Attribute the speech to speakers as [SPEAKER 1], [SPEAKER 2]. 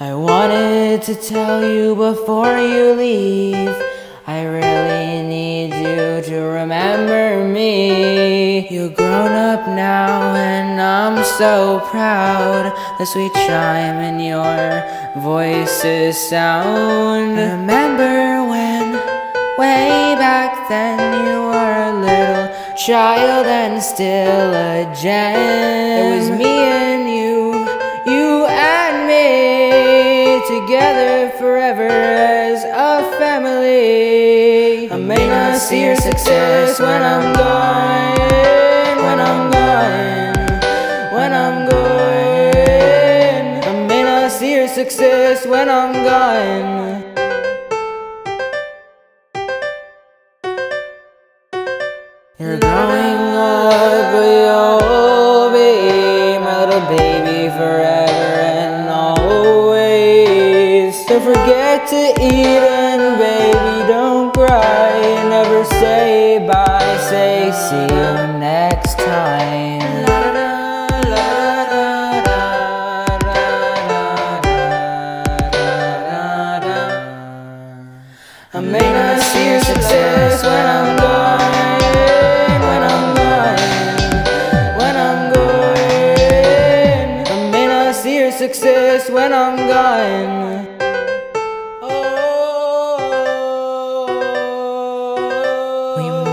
[SPEAKER 1] I wanted to tell you before you leave. I really need you to remember me. You're grown up now, and I'm so proud. The sweet chime in your voices sound. Remember when, way back then, you were a little child and still a gem. It was me together forever as a family. I may not see your success when I'm gone, when I'm gone, when I'm gone. I may not see your success when I'm gone. You're growing up, but you'll Don't forget to eat and baby, don't cry. Never say bye, say see you next time. I may not see your success when I'm gone, when I'm gone, when I'm gone. I may not see your success when I'm gone.